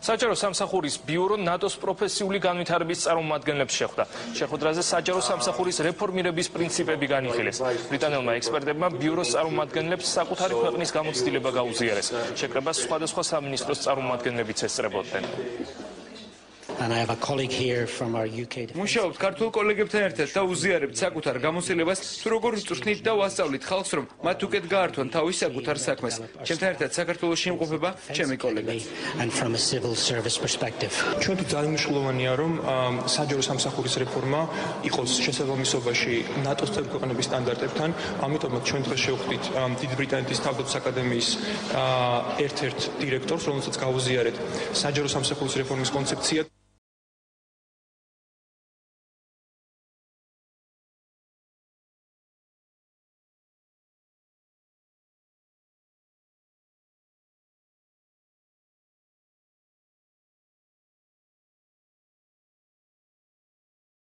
საჯარო სამსახურის ბიურო ნატოს პროფესიული განვითარების წარმომადგენლებს შეხვდა. შეხვედრაზე საჯარო სამსახურის რეფორმირების პრინციპები განიხილეს. ბრიტანელმა ექსპერტებმა ბიუროს წარმომადგენლებს საკუთარი ქვეყნის გამოცდილება გაუზიარეს. შეკრებას სხვადასხვა სამინისტროს წარმომადგენლებიც ესწრებოდნენ. And I have a colleague here from our UK მუშაობთ ქართულ კოლეგებთან ერთად და უზიარებთ საკუთარ გამოცდილებას თუ როგორ ვწვრთნით და ვასწავლით ხალხს რომ მათ უკეთ გაართვან თავის საკუთარ საქმეს. ჩემთან ერთად საქართველოს იმყოფება ჩემი კოლეგა. and from a civil service perspective. ჩვენთვის ძალიან მნიშვნელოვანია რომ საჯარო სამსახურის რეფორმა იყოს შესაბამისობაში ნატოს წევრ ქვეყნების სტანდარტებთან, ამიტომაც ჩვენ დღეს შევხვდით დიდი ბრიტანეთის თავდაცვის აკადემიის ერთ-ერთ დირექტორს, რომელსაც გაუზიარეთ საჯარო სამსახურის რეფორმის კონცეფცია